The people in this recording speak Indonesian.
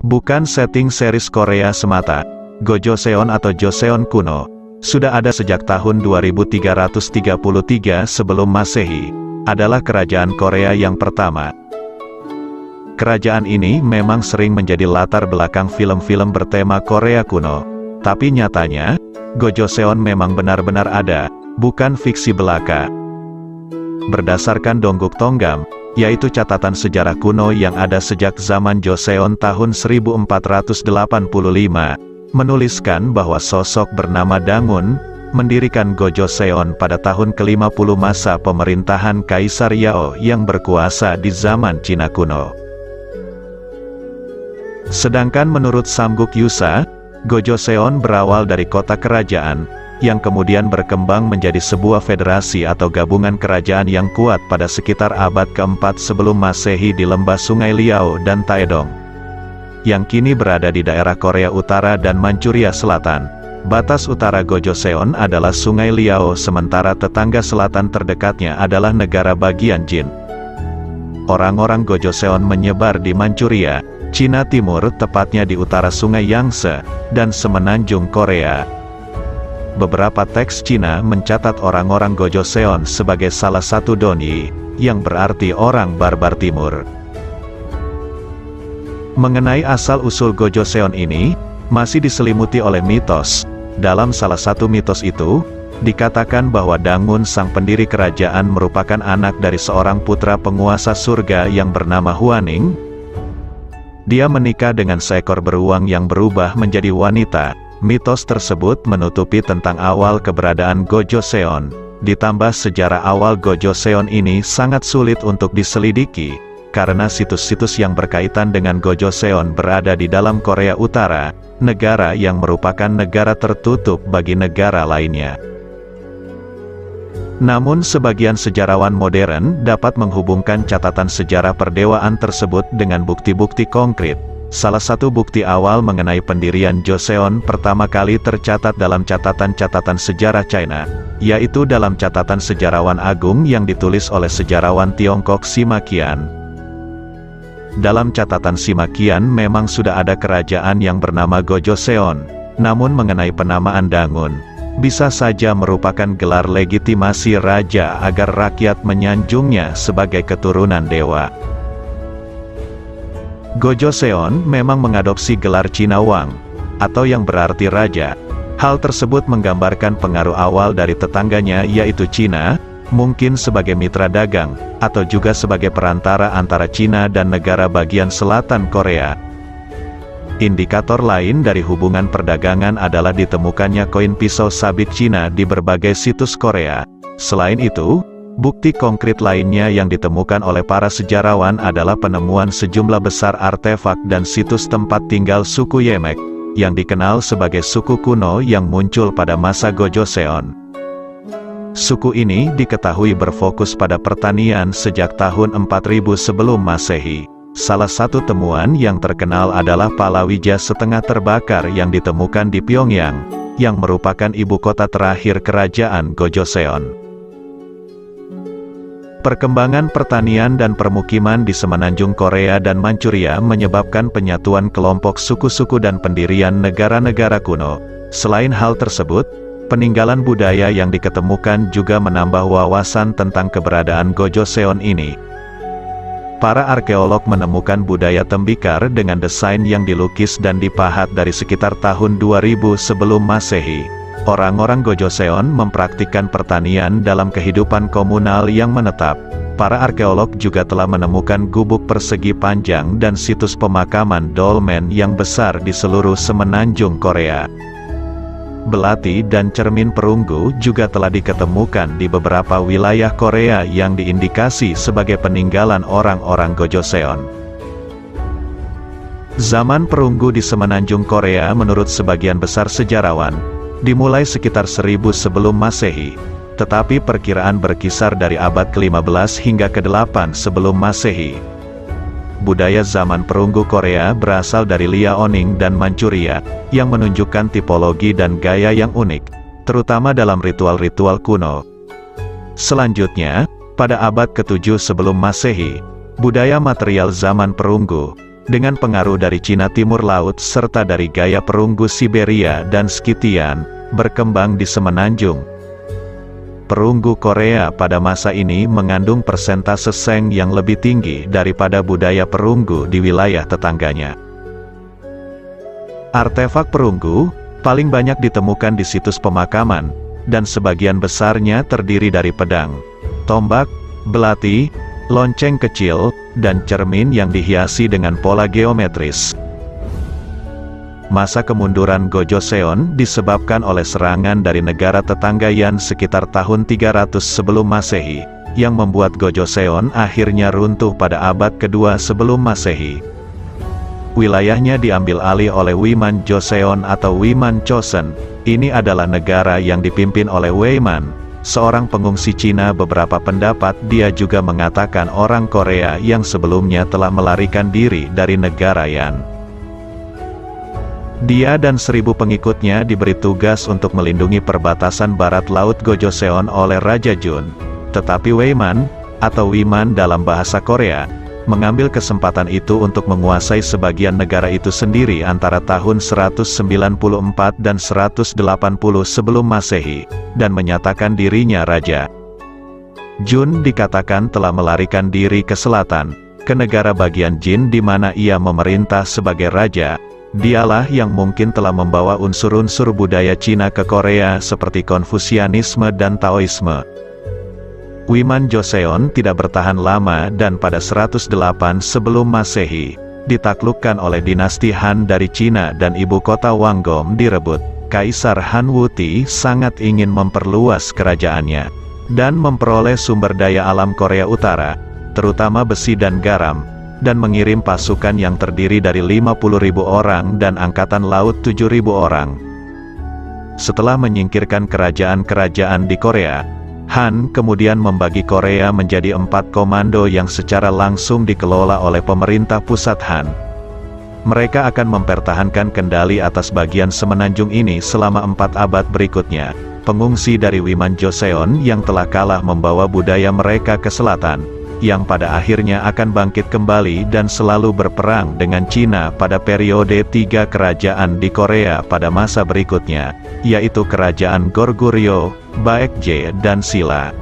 Bukan setting series Korea semata, Gojoseon atau Joseon kuno, sudah ada sejak tahun 2333 sebelum masehi, adalah kerajaan Korea yang pertama. Kerajaan ini memang sering menjadi latar belakang film-film bertema Korea kuno, tapi nyatanya, Gojoseon memang benar-benar ada, bukan fiksi belaka. Berdasarkan Dongguk Tonggam, yaitu catatan sejarah kuno yang ada sejak zaman Joseon tahun 1485, menuliskan bahwa sosok bernama Dangun, mendirikan Gojoseon pada tahun ke-50 masa pemerintahan Kaisar Yao yang berkuasa di zaman Cina kuno. Sedangkan menurut Samguk Yusa, Gojoseon berawal dari kota kerajaan, yang kemudian berkembang menjadi sebuah federasi atau gabungan kerajaan yang kuat pada sekitar abad keempat sebelum masehi di lembah sungai Liao dan Taedong. Yang kini berada di daerah Korea Utara dan Manchuria Selatan. Batas utara Gojoseon adalah sungai Liao sementara tetangga selatan terdekatnya adalah negara bagian Jin. Orang-orang Gojoseon menyebar di Manchuria, Cina Timur tepatnya di utara sungai Yangtze, dan semenanjung Korea, beberapa teks Cina mencatat orang-orang Gojoseon sebagai salah satu Doni, yang berarti orang barbar timur. Mengenai asal-usul Gojoseon ini, masih diselimuti oleh mitos. Dalam salah satu mitos itu, dikatakan bahwa Dangun sang pendiri kerajaan merupakan anak dari seorang putra penguasa surga yang bernama Huaning. Dia menikah dengan seekor beruang yang berubah menjadi wanita, Mitos tersebut menutupi tentang awal keberadaan Gojoseon. Ditambah sejarah awal Gojoseon ini sangat sulit untuk diselidiki, karena situs-situs yang berkaitan dengan Gojoseon berada di dalam Korea Utara, negara yang merupakan negara tertutup bagi negara lainnya. Namun sebagian sejarawan modern dapat menghubungkan catatan sejarah perdewaan tersebut dengan bukti-bukti konkret, Salah satu bukti awal mengenai pendirian Joseon pertama kali tercatat dalam catatan-catatan sejarah China, yaitu dalam catatan sejarawan agung yang ditulis oleh sejarawan Tiongkok Sima Qian. Dalam catatan Sima Qian memang sudah ada kerajaan yang bernama Gojoseon, namun mengenai penamaan Dangun, bisa saja merupakan gelar legitimasi raja agar rakyat menyanjungnya sebagai keturunan dewa. Gojoseon memang mengadopsi gelar Cina Wang, atau yang berarti raja. Hal tersebut menggambarkan pengaruh awal dari tetangganya yaitu Cina, mungkin sebagai mitra dagang, atau juga sebagai perantara antara Cina dan negara bagian selatan Korea. Indikator lain dari hubungan perdagangan adalah ditemukannya koin pisau sabit Cina di berbagai situs Korea. Selain itu, Bukti konkret lainnya yang ditemukan oleh para sejarawan adalah penemuan sejumlah besar artefak dan situs tempat tinggal suku Yemek, yang dikenal sebagai suku kuno yang muncul pada masa Gojoseon. Suku ini diketahui berfokus pada pertanian sejak tahun 4000 sebelum masehi. Salah satu temuan yang terkenal adalah palawija setengah terbakar yang ditemukan di Pyongyang, yang merupakan ibu kota terakhir kerajaan Gojoseon. Perkembangan pertanian dan permukiman di semenanjung Korea dan Manchuria menyebabkan penyatuan kelompok suku-suku dan pendirian negara-negara kuno. Selain hal tersebut, peninggalan budaya yang diketemukan juga menambah wawasan tentang keberadaan Gojoseon ini. Para arkeolog menemukan budaya tembikar dengan desain yang dilukis dan dipahat dari sekitar tahun 2000 sebelum masehi. Orang-orang Gojoseon mempraktikkan pertanian dalam kehidupan komunal yang menetap. Para arkeolog juga telah menemukan gubuk persegi panjang dan situs pemakaman dolmen yang besar di seluruh semenanjung Korea. Belati dan cermin perunggu juga telah diketemukan di beberapa wilayah Korea yang diindikasi sebagai peninggalan orang-orang Gojoseon. Zaman perunggu di semenanjung Korea menurut sebagian besar sejarawan, dimulai sekitar 1000 sebelum masehi, tetapi perkiraan berkisar dari abad ke-15 hingga ke-8 sebelum masehi. Budaya zaman perunggu Korea berasal dari Liaoning dan Manchuria, yang menunjukkan tipologi dan gaya yang unik, terutama dalam ritual-ritual kuno. Selanjutnya, pada abad ke-7 sebelum masehi, budaya material zaman perunggu, dengan pengaruh dari Cina Timur Laut serta dari gaya perunggu Siberia dan Skitian, berkembang di Semenanjung. Perunggu Korea pada masa ini mengandung persentase seng yang lebih tinggi daripada budaya perunggu di wilayah tetangganya. Artefak perunggu, paling banyak ditemukan di situs pemakaman, dan sebagian besarnya terdiri dari pedang, tombak, belati, lonceng kecil, dan cermin yang dihiasi dengan pola geometris. Masa kemunduran Gojoseon disebabkan oleh serangan dari negara tetangga Yan sekitar tahun 300 sebelum Masehi, yang membuat Gojoseon akhirnya runtuh pada abad kedua sebelum Masehi. Wilayahnya diambil alih oleh Wiman Joseon atau Wiman Chosen. Ini adalah negara yang dipimpin oleh Weiman, seorang pengungsi Cina beberapa pendapat dia juga mengatakan orang Korea yang sebelumnya telah melarikan diri dari negara Yan. Dia dan seribu pengikutnya diberi tugas untuk melindungi perbatasan barat laut Gojoseon oleh Raja Jun. Tetapi Weiman, atau Wiman dalam bahasa Korea, mengambil kesempatan itu untuk menguasai sebagian negara itu sendiri antara tahun 194 dan 180 sebelum Masehi, dan menyatakan dirinya raja. Jun dikatakan telah melarikan diri ke selatan, ke negara bagian Jin di mana ia memerintah sebagai raja, Dialah yang mungkin telah membawa unsur-unsur budaya Cina ke Korea seperti Konfusianisme dan Taoisme. Wiman Joseon tidak bertahan lama dan pada 108 sebelum Masehi, ditaklukkan oleh dinasti Han dari Cina dan ibu kota Wanggom direbut. Kaisar Han Wuti sangat ingin memperluas kerajaannya dan memperoleh sumber daya alam Korea Utara, terutama besi dan garam, dan mengirim pasukan yang terdiri dari 50.000 orang dan angkatan laut 7.000 orang. Setelah menyingkirkan kerajaan-kerajaan di Korea, Han kemudian membagi Korea menjadi empat komando yang secara langsung dikelola oleh pemerintah pusat Han. Mereka akan mempertahankan kendali atas bagian semenanjung ini selama empat abad berikutnya. Pengungsi dari Wiman Joseon yang telah kalah membawa budaya mereka ke selatan, yang pada akhirnya akan bangkit kembali dan selalu berperang dengan Cina pada periode tiga kerajaan di Korea pada masa berikutnya, yaitu Kerajaan Goryeo, Baekje dan Silla.